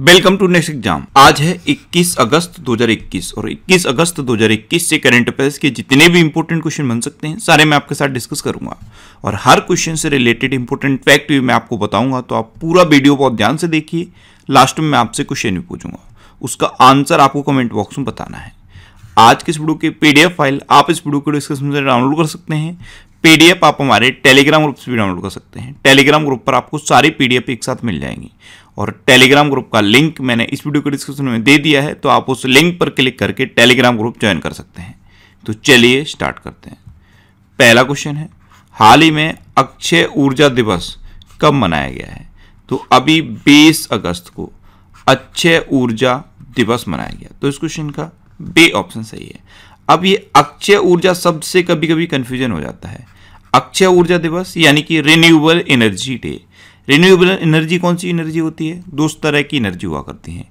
Welcome to next exam आज है 21 अगस्त 2021 और 21 अगस्त 2021 से करंट अफेयर्स के जितने भी इंपॉर्टेंट क्वेश्चन बन सकते हैं, सारे मैं आपके साथ डिस्कस करूँगा। और हर क्वेश्चन से रिलेटेड इंपॉर्टेंट फैक्ट भी मैं आपको बताऊँगा तो आप पूरा वीडियो बहुत ध्यान से देखिए। लास्ट में मैं आपसे क्वेश्चन भी पूछूँगा। उसका आंसर आपको कमेंट बॉक्स में बताना है। आज के इस वीडियो की पीडीएफ फ़ाइल आप इस वीडियो को डिस्कशन से डाउनलोड कर सकते हैं। पीडीएफ आप हमारे टेलीग्राम ग्रुप से भी डाउनलोड कर सकते हैं। टेलीग्राम ग्रुप पर आपको सारी पीडीएफ एक साथ मिल जाएँगी। और टेलीग्राम ग्रुप का लिंक मैंने इस वीडियो के डिस्क्रिप्शन में दे दिया है तो आप उस लिंक पर क्लिक करके टेलीग्राम ग्रुप ज्वाइन कर सकते हैं। तो चलिए स्टार्ट करते हैं। पहला क्वेश्चन है, हाल ही में अक्षय ऊर्जा दिवस कब मनाया गया है? तो अभी 20 अगस्त को अक्षय ऊर्जा दिवस मनाया गया। तो इस क्वेश्चन का बे ऑप्शन सही है। अब ये अक्षय ऊर्जा शब्द से कभी कभी कंफ्यूजन हो जाता है। अक्षय ऊर्जा दिवस यानी कि renewable energy day renewable energy कौन सी एनर्जी होती है? दो तरह की एनर्जी हुआ करती है।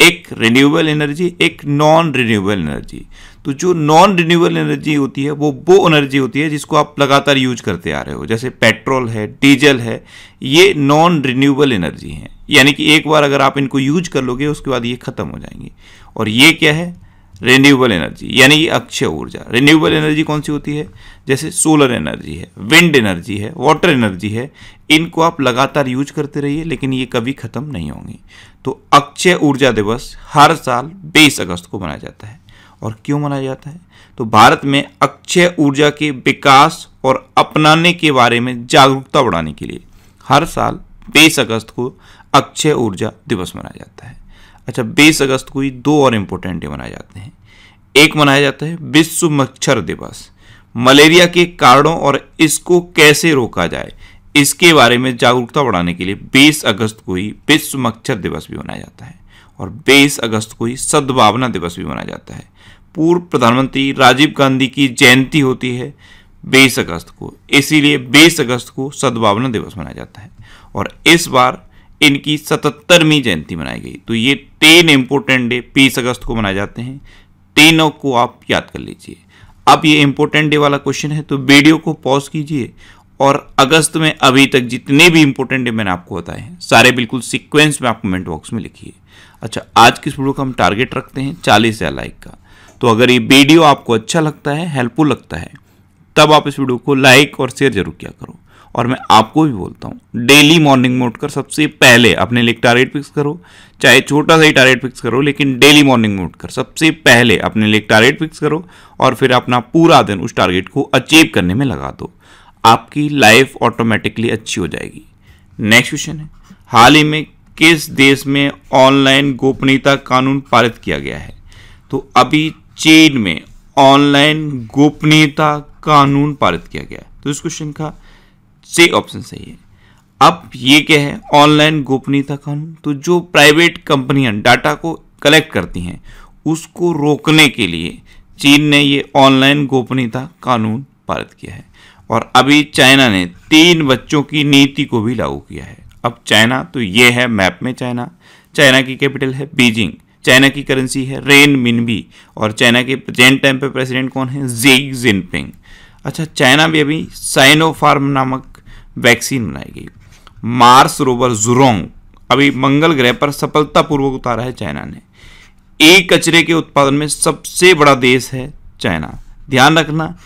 एक रिन्यूएबल एनर्जी एक नॉन रिन्यूएबल एनर्जी तो जो नॉन रिन्यूएबल एनर्जी होती है, वो वो एनर्जी होती है जिसको आप लगातार यूज़ करते आ रहे हो। जैसे पेट्रोल है डीजल है, ये नॉन रिन्यूएबल एनर्जी है। यानी कि एक बार अगर आप इनको यूज़ कर लोगे, उसके बाद ये खत्म हो जाएँगे। और ये क्या है? रिन्यूएबल एनर्जी यानी कि अक्षय ऊर्जा। रिन्यूएबल एनर्जी कौन सी होती है? जैसे सोलर एनर्जी है विंड एनर्जी है वाटर एनर्जी है, इनको आप लगातार यूज़ करते रहिए, लेकिन ये कभी खत्म नहीं होंगी। तो अक्षय ऊर्जा दिवस हर साल 20 अगस्त को मनाया जाता है। और क्यों मनाया जाता है? तो भारत में अक्षय ऊर्जा के विकास और अपनाने के बारे में जागरूकता बढ़ाने के लिए हर साल 20 अगस्त को अक्षय ऊर्जा दिवस मनाया जाता है। अच्छा बीस अगस्त को ही दो और इम्पोर्टेंट डे मनाए जाते हैं। एक मनाया जाता है विश्व मच्छर दिवस। मलेरिया के कारणों और इसको कैसे रोका जाए, इसके बारे में जागरूकता बढ़ाने के लिए 20 अगस्त को ही विश्व मच्छर दिवस भी मनाया जाता है और 20 अगस्त को ही सद्भावना दिवस भी मनाया जाता है। पूर्व प्रधानमंत्री राजीव गांधी की जयंती होती है 20 अगस्त को, इसीलिए 20 अगस्त को सद्भावना दिवस मनाया जाता है। और इस बार इनकी सतहत्तरवीं जयंती मनाई गई। तो ये तीन इंपॉर्टेंट डे बीस अगस्त को मनाए जाते हैं। तीनों को आप याद कर लीजिए। अब ये इंपॉर्टेंट डे वाला क्वेश्चन है तो वीडियो को पॉज कीजिए और अगस्त में अभी तक जितने भी इंपॉर्टेंट डे मैंने आपको बताए हैं, सारे बिल्कुल सीक्वेंस में आप कमेंट बॉक्स में लिखिए। अच्छा आज की इस वीडियो का हम टारगेट रखते हैं? चालीस हज़ार लाइक का। तो अगर ये वीडियो आपको अच्छा लगता है हेल्पफुल लगता है, तब आप इस वीडियो को लाइक और शेयर ज़रूर किया करो। और मैं आपको भी बोलता हूँ डेली मॉर्निंग में उठकर सबसे पहले अपने लिए टारगेट फिक्स करो। चाहे छोटा सा ही टारगेट फिक्स करो, लेकिन डेली मॉर्निंग में उठकर सबसे पहले अपने लिए टारगेट फिक्स करो और फिर अपना पूरा दिन उस टारगेट को अचीव करने में लगा दो। आपकी लाइफ ऑटोमेटिकली अच्छी हो जाएगी। नेक्स्ट क्वेश्चन है। हाल ही में किस देश में ऑनलाइन गोपनीयता कानून पारित किया गया है? तो अभी चीन में ऑनलाइन गोपनीयता कानून पारित किया गया है। तो इस क्वेश्चन का सी ऑप्शन सही है। अब ये क्या है? ऑनलाइन गोपनीयता कानून। तो जो प्राइवेट कंपनियाँ डाटा को कलेक्ट करती हैं, उसको रोकने के लिए चीन ने ये ऑनलाइन गोपनीयता कानून पारित किया है। और अभी चाइना ने तीन बच्चों की नीति को भी लागू किया है। अब चाइना तो ये है मैप में चाइना। चाइना की कैपिटल है बीजिंग चाइना की करेंसी है रेन मिनबी और चाइना के प्रेजेंट टाइम पे प्रेसिडेंट कौन है? जी जिनपिंग अच्छा चाइना भी अभी साइनोफार्म नामक वैक्सीन बनाई गई। मार्स रोवर जुरोंग अभी मंगल ग्रह पर सफलतापूर्वक उतारा है चाइना ने। ए कचरे के उत्पादन में सबसे बड़ा देश है चाइना। ध्यान रखना,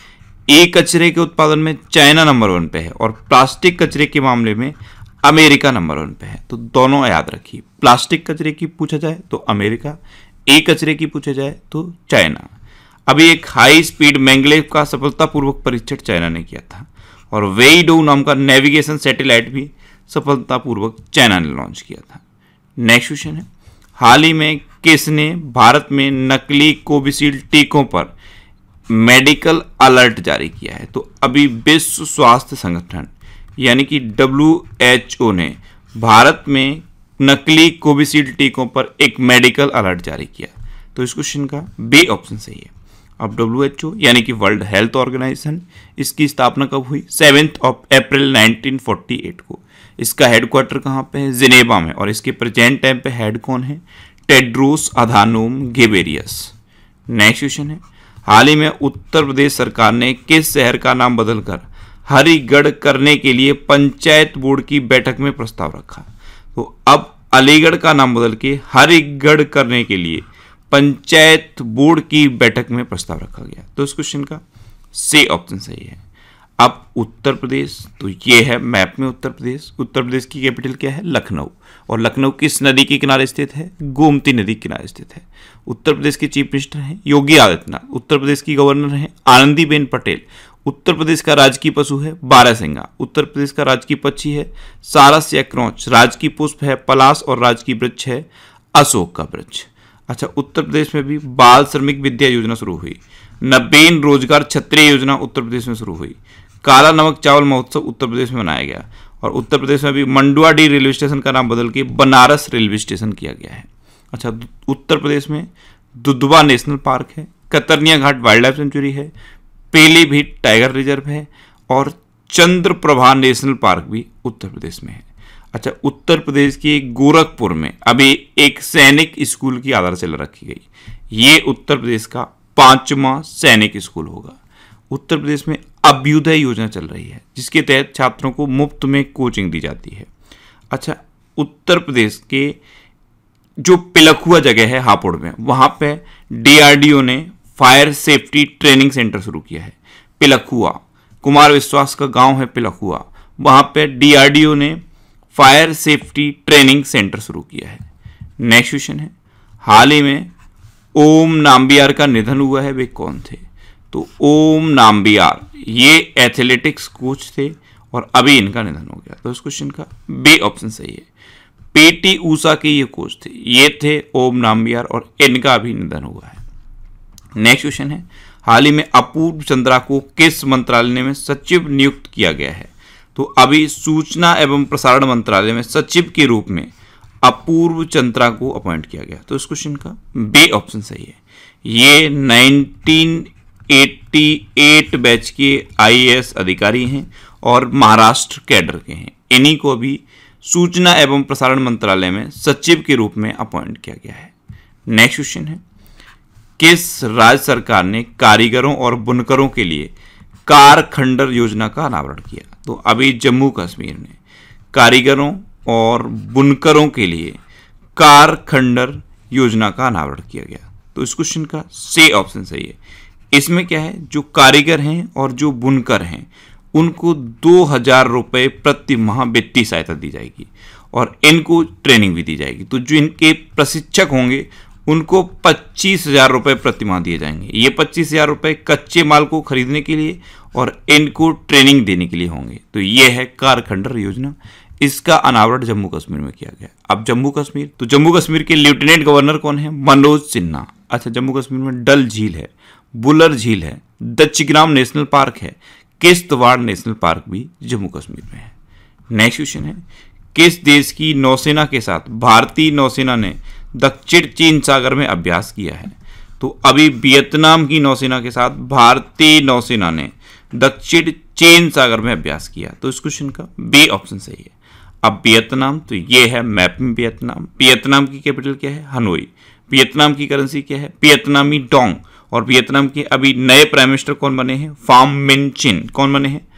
ए कचरे के उत्पादन में चाइना नंबर वन पे है और प्लास्टिक कचरे के मामले में अमेरिका नंबर वन पे है। तो दोनों याद रखिए, प्लास्टिक कचरे की पूछा जाए तो अमेरिका, ए कचरे की पूछा जाए तो चाइना। अभी एक हाई स्पीड मैंगलेव का सफलतापूर्वक परीक्षण चाइना ने किया था। और वेईडो नाम का नेविगेशन सैटेलाइट भी सफलतापूर्वक चाइना ने लॉन्च किया था। नेक्स्ट क्वेश्चन है। हाल ही में किसने भारत में नकली कोविशील्ड टीकों पर मेडिकल अलर्ट जारी किया है? तो अभी विश्व स्वास्थ्य संगठन, यानी कि डब्ल्यू एच ओ ने भारत में नकली कोविशील्ड टीकों पर एक मेडिकल अलर्ट जारी किया। तो इस क्वेश्चन का बी ऑप्शन सही है। अब डब्ल्यू एच ओ यानी कि वर्ल्ड हेल्थ ऑर्गेनाइजेशन इसकी स्थापना कब हुई? सेवेंथ ऑफ़ अप्रैल 1948 को। इसका हेडक्वार्टर कहाँ पे है? जिनेबा में। और इसके प्रेजेंट टाइम पे हेड कौन है? Tedros Adhanom Ghebreyesus. Next question है। हाल ही में उत्तर प्रदेश सरकार ने किस शहर का नाम बदलकर हरिगढ़ करने के लिए पंचायत बोर्ड की बैठक में प्रस्ताव रखा? तो अब अलीगढ़ का नाम बदल के हरिगढ़ करने के लिए पंचायत बोर्ड की बैठक में प्रस्ताव रखा गया। तो इस क्वेश्चन का से ऑप्शन सही है। अब उत्तर प्रदेश तो ये है मैप में उत्तर प्रदेश। उत्तर प्रदेश की कैपिटल क्या है? लखनऊ। और लखनऊ किस नदी के किनारे स्थित है? गोमती नदी के किनारे स्थित है। उत्तर प्रदेश के चीफ मिनिस्टर हैं योगी आदित्यनाथ। उत्तर प्रदेश की गवर्नर हैं आनंदीबेन पटेल। उत्तर प्रदेश का राजकीय पशु है बारहसिंगा उत्तर प्रदेश का राजकीय पक्षी है सारस या क्रौच। राजकीय पुष्प है पलास और राजकीय वृक्ष है अशोक का वृक्ष। अच्छा उत्तर प्रदेश में भी बाल श्रमिक विद्या योजना शुरू हुई। नब्बेन रोज़गार क्षत्रिय योजना उत्तर प्रदेश में शुरू हुई। काला नमक चावल महोत्सव उत्तर प्रदेश में मनाया गया और उत्तर प्रदेश में भी मंडुआडी रेलवे स्टेशन का नाम बदल के बनारस रेलवे स्टेशन किया गया है। अच्छा उत्तर प्रदेश में दुधवा नेशनल पार्क है, कतरनिया घाट वाइल्ड लाइफ सेंचुरी है पीलीभीत टाइगर रिज़र्व है और चंद्रप्रभा नेशनल पार्क भी उत्तर प्रदेश में है। अच्छा उत्तर प्रदेश के गोरखपुर में अभी एक सैनिक स्कूल की आधारशिला रखी गई। ये उत्तर प्रदेश का पांचवा सैनिक स्कूल होगा। उत्तर प्रदेश में अभ्युदय योजना चल रही है, जिसके तहत छात्रों को मुफ़्त में कोचिंग दी जाती है। अच्छा उत्तर प्रदेश के जो पिलखुआ जगह है हापुड़ में, वहाँ पे डीआरडीओ ने फायर सेफ्टी ट्रेनिंग सेंटर शुरू किया है। पिलखुआ, कुमार विश्वास का गाँव है पिलखुआ, वहाँ पे डीआरडीओ ने फायर सेफ्टी ट्रेनिंग सेंटर शुरू किया है। नेक्स्ट क्वेश्चन है, हाल ही में ओम नाम्बियार का निधन हुआ है, वे कौन थे? तो ओम नाम्बियार, ये एथलेटिक्स कोच थे और अभी इनका निधन हो गया। तो इस क्वेश्चन का बी ऑप्शन सही है। पीटी ऊषा के ये कोच थे, ये थे ओम नाम्बियार और इनका अभी निधन हुआ है। नेक्स्ट क्वेश्चन है, हाल ही में अपूर्व चंद्रा को किस मंत्रालय में सचिव नियुक्त किया गया है? तो अभी सूचना एवं प्रसारण मंत्रालय में सचिव के रूप में अपूर्व चंद्रा को अपॉइंट किया गया। तो इस क्वेश्चन का बी ऑप्शन सही है। ये 1988 बैच के आईएएस अधिकारी हैं और महाराष्ट्र कैडर के हैं। इन्हीं को अभी सूचना एवं प्रसारण मंत्रालय में सचिव के रूप में अपॉइंट किया गया है। नेक्स्ट क्वेश्चन है, किस राज्य सरकार ने कारीगरों और बुनकरों के लिए कार खंडर योजना का अनावरण किया? तो अभी जम्मू कश्मीर ने कारीगरों और बुनकरों के लिए कार खंडर योजना का अनावरण किया गया। तो इस क्वेश्चन का से ऑप्शन सही है। इसमें क्या है? जो कारीगर हैं और जो बुनकर हैं, उनको दो हज़ार रुपये प्रति माह वित्तीय सहायता दी जाएगी और इनको ट्रेनिंग भी दी जाएगी। तो जो इनके प्रशिक्षक होंगे उनको पच्चीस हज़ार रुपये प्रति माह दिए जाएँगे। ये पच्चीस हज़ार रुपये कच्चे माल को खरीदने के लिए और इनको ट्रेनिंग देने के लिए होंगे। तो ये है कारखंडर योजना। इसका अनावरण जम्मू कश्मीर में किया गया। अब जम्मू कश्मीर तो जम्मू कश्मीर के लेफ्टिनेंट गवर्नर कौन है? मनोज सिन्हा। अच्छा जम्मू कश्मीर में डल झील है, बुलर झील है, दच्चिग्राम नेशनल पार्क है, किश्तवाड़ नेशनल पार्क भी जम्मू कश्मीर में है। नेक्स्ट क्वेश्चन है, किस देश की नौसेना के साथ, भारतीय नौसेना ने दक्षिण चीन सागर में अभ्यास किया है। तो अभी वियतनाम की नौसेना के साथ भारतीय नौसेना ने दक्षिण चीन सागर में अभ्यास किया। तो इस क्वेश्चन का बी ऑप्शन सही है। अब वियतनाम तो ये है मैप में वियतनाम। वियतनाम की कैपिटल क्या है? हनोई। वियतनाम की करेंसी क्या है? वियतनामी डोंग। और वियतनाम के अभी नए प्राइम मिनिस्टर कौन बने हैं? फार्म मिन चिन। कौन बने हैं?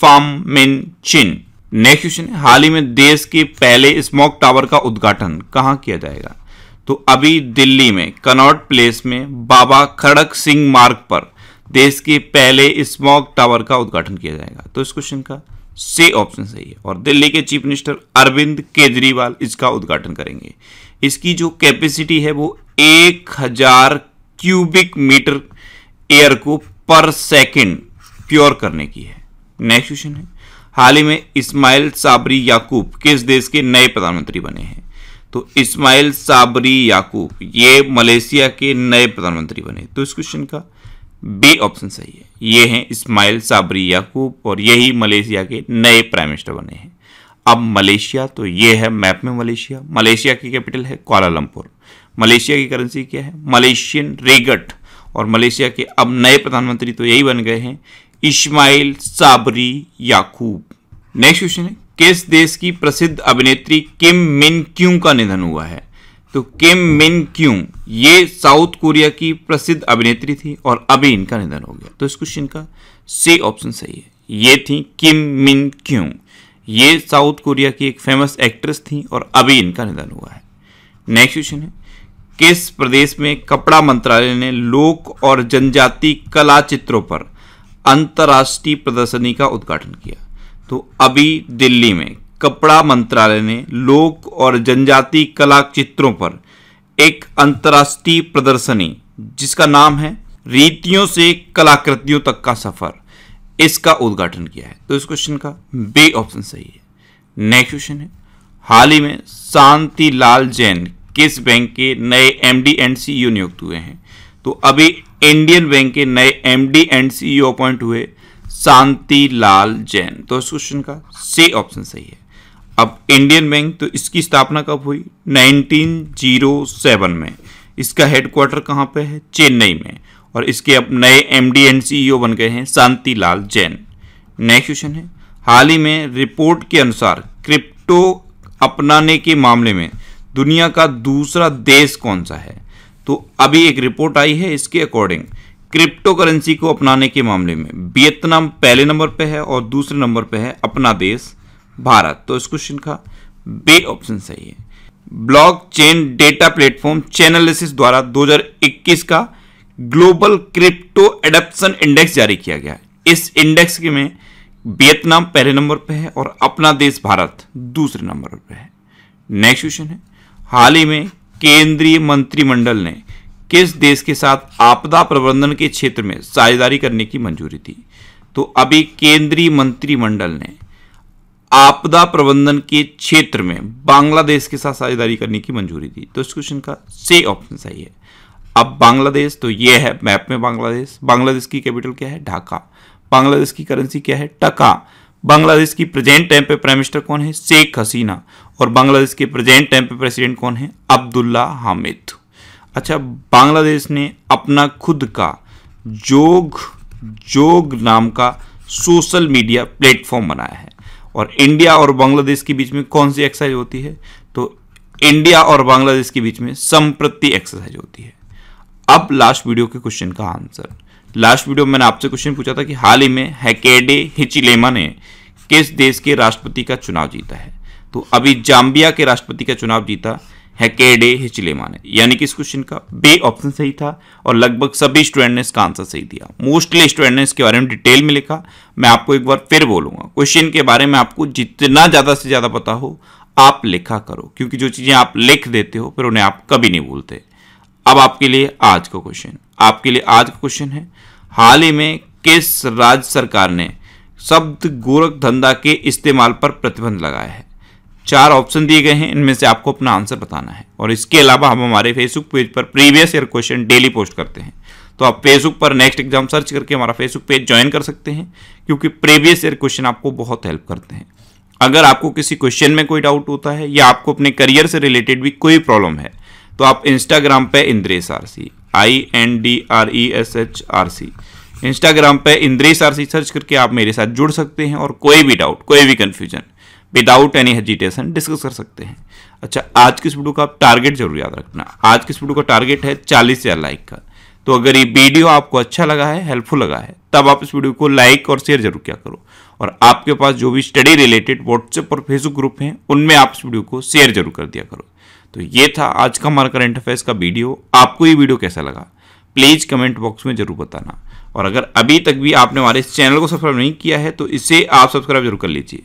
फार्म मिन चिन। नेक्स्ट क्वेश्चन हाल ही में देश के पहले स्मोक टावर का उद्घाटन कहाँ किया जाएगा? तो अभी दिल्ली में, कनॉट प्लेस में बाबा खड़क सिंह मार्ग पर देश के पहले स्मॉग टावर का उद्घाटन किया जाएगा। तो इस क्वेश्चन का से ऑप्शन सही है। और दिल्ली के चीफ मिनिस्टर अरविंद केजरीवाल इसका उद्घाटन करेंगे। इसकी जो कैपेसिटी है वो एक हज़ार क्यूबिक मीटर एयर को पर सेकंड प्योर करने की है। नेक्स्ट क्वेश्चन है। हाल ही में इस्माइल साबरी याकूब किस देश के नए प्रधानमंत्री बने हैं? तो इस्माइल साबरी याकूब, ये मलेशिया के नए प्रधानमंत्री बने। तो इस क्वेश्चन का बी ऑप्शन सही है। ये हैं इस्माइल साबरी याकूब और यही मलेशिया के नए प्राइम मिनिस्टर बने हैं। अब मलेशिया तो ये है मैप में मलेशिया। मलेशिया की कैपिटल है कोलालमपुर मलेशिया की करेंसी क्या है? मलेशियन रेगट और मलेशिया के अब नए प्रधानमंत्री तो यही बन गए हैं Ismail Sabri Yaakob. Next question है। किस देश की प्रसिद्ध अभिनेत्री किम मिन क्यू का निधन हुआ है? तो किम मिन क्यू ये साउथ कोरिया की प्रसिद्ध अभिनेत्री थी और अभी इनका निधन हो गया। तो इस क्वेश्चन का सी ऑप्शन सही है। ये थी किम मिन क्यू ये साउथ कोरिया की एक फ़ेमस एक्ट्रेस थी और अभी इनका निधन हुआ है। नेक्स्ट क्वेश्चन है। किस प्रदेश में कपड़ा मंत्रालय ने लोक और जनजाति कला चित्रों पर अंतर्राष्ट्रीय प्रदर्शनी का उद्घाटन किया? तो अभी दिल्ली में कपड़ा मंत्रालय ने लोक और जनजाति कला चित्रों पर एक अंतर्राष्ट्रीय प्रदर्शनी, जिसका नाम है रीतियों से कलाकृतियों तक का सफ़र, इसका उद्घाटन किया है। तो इस क्वेश्चन का बे ऑप्शन सही है। नेक्स्ट क्वेश्चन है। हाल ही में शांति लाल जैन किस बैंक के नए एमडी एंड सीईओ नियुक्त हुए हैं? तो अभी इंडियन बैंक के नए एमडी एंड सीईओ अपॉइंट हुए शांति लाल जैन। तो इस क्वेश्चन का सी ऑप्शन सही है। अब इंडियन बैंक तो इसकी स्थापना कब हुई? 1907 में। इसका हेडक्वार्टर कहाँ पे है? चेन्नई में। और इसके अब नए एम डी एंड सीईओ बन गए हैं शांति लाल जैन। नेक्स्ट क्वेश्चन है। हाल ही में रिपोर्ट के अनुसार क्रिप्टो अपनाने के मामले में दुनिया का दूसरा देश कौन सा है? तो अभी एक रिपोर्ट आई है इसके अकॉर्डिंग क्रिप्टो करेंसी को अपनाने के मामले में, वियतनाम पहले नंबर पे है और दूसरे नंबर पे है अपना देश, भारत। तो इस क्वेश्चन का बे ऑप्शन सही है। Blockchain data platform Chainalysis द्वारा 2021 का ग्लोबल क्रिप्टो एडप्शन इंडेक्स जारी किया गया इस इंडेक्स के में वियतनाम पहले नंबर पे है और अपना देश भारत दूसरे नंबर पे है। नेक्स्ट क्वेश्चन है। हाल ही में केंद्रीय मंत्रिमंडल ने किस देश के साथ आपदा प्रबंधन के क्षेत्र में साझेदारी करने की मंजूरी थी? तो अभी केंद्रीय मंत्रिमंडल ने आपदा प्रबंधन के क्षेत्र में बांग्लादेश के साथ साझेदारी करने की मंजूरी दी। तो इस क्वेश्चन का से ऑप्शन सही है। अब बांग्लादेश तो ये है मैप में बांग्लादेश। बांग्लादेश की कैपिटल क्या है? ढाका। बांग्लादेश की करेंसी क्या है? टका। बांग्लादेश की प्रेजेंट टाइम पे प्राइम मिनिस्टर कौन है? शेख हसीना। और बांग्लादेश के प्रेजेंट टाइम पे प्रेसिडेंट कौन है? अब्दुल्ला हामिद। अच्छा बांग्लादेश ने अपना खुद का जोग जोग नाम का सोशल मीडिया प्लेटफॉर्म बनाया है। और इंडिया और बांग्लादेश के बीच में कौन सी एक्सरसाइज होती है? तो इंडिया और बांग्लादेश के बीच में संप्रति एक्सरसाइज होती है। अब लास्ट वीडियो के क्वेश्चन का आंसर लास्ट वीडियो में मैंने आपसे क्वेश्चन पूछा था कि हाल ही में हैकेडे हिचिलेमा ने किस देश के राष्ट्रपति का चुनाव जीता है? तो अभी जाम्बिया के राष्ट्रपति का चुनाव जीता हैकेडे हिचिलेमा ने यानी कि इस क्वेश्चन का बे ऑप्शन सही था और लगभग सभी स्टूडेंट ने इसका आंसर सही दिया। मोस्टली स्टूडेंट ने इसके बारे में डिटेल में लिखा। मैं आपको एक बार फिर बोलूँगा। क्वेश्चन के बारे में आपको जितना ज़्यादा से ज़्यादा पता हो, आप लिखा करो। क्योंकि जो चीज़ें आप लिख देते हो, फिर उन्हें आप कभी नहीं भूलते। अब आपके लिए आज का क्वेश्चन आपके लिए आज का क्वेश्चन है, हाल ही में किस राज्य सरकार ने शब्द गोरख धंधा के इस्तेमाल पर प्रतिबंध लगाया है? चार ऑप्शन दिए गए हैं, इनमें से आपको अपना आंसर बताना है। और इसके अलावा हम हमारे फेसबुक पेज पर previous year question daily post करते हैं। तो आप फेसबुक पर नेक्स्ट एग्ज़ाम सर्च करके हमारा फेसबुक पेज ज्वाइन कर सकते हैं, क्योंकि प्रीवियस ईयर क्वेश्चन आपको बहुत हेल्प करते हैं। अगर आपको किसी क्वेश्चन में कोई डाउट होता है, या आपको अपने करियर से रिलेटेड भी कोई प्रॉब्लम है तो आप इंस्टाग्राम पे Indresh R C I N D R E S H R C Instagram पे इंद्रेश आर सी सर्च करके आप मेरे साथ जुड़ सकते हैं, और कोई भी डाउट कोई भी confusion without any hesitation discuss कर सकते हैं। अच्छा आज की इस वीडियो का आप टारगेट ज़रूर याद रखना। आज की इस वीडियो का टारगेट है चालीस हज़ार लाइक का। तो अगर ये वीडियो आपको अच्छा लगा है हेल्पफुल लगा है, तब आप इस वीडियो को लाइक और शेयर ज़रूर किया करो। और आपके पास जो भी स्टडी रिलेटेड व्हाट्सएप और फेसबुक ग्रुप हैं, उनमें आप इस वीडियो को शेयर ज़रूर कर दिया करो। तो ये था आज का हमारा करंट अफेयर्स का वीडियो आपको ये वीडियो कैसा लगा? प्लीज़ कमेंट बॉक्स में ज़रूर बताना। और अगर अभी तक भी आपने हमारे इस चैनल को सब्सक्राइब नहीं किया है तो इसे आप सब्सक्राइब ज़रूर कर लीजिए।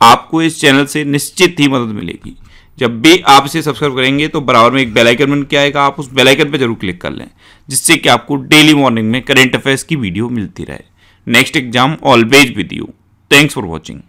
आपको इस चैनल से निश्चित ही मदद मिलेगी। जब भी आप इसे सब्सक्राइब करेंगे तो बराबर में एक बेल आइकन बन के आएगा। आप उस बेल आइकन पर ज़रूर क्लिक कर लें, जिससे कि आपको डेली मॉर्निंग में करेंट अफेयर्स की वीडियो मिलती रहे। Next exam always with you thanks for watching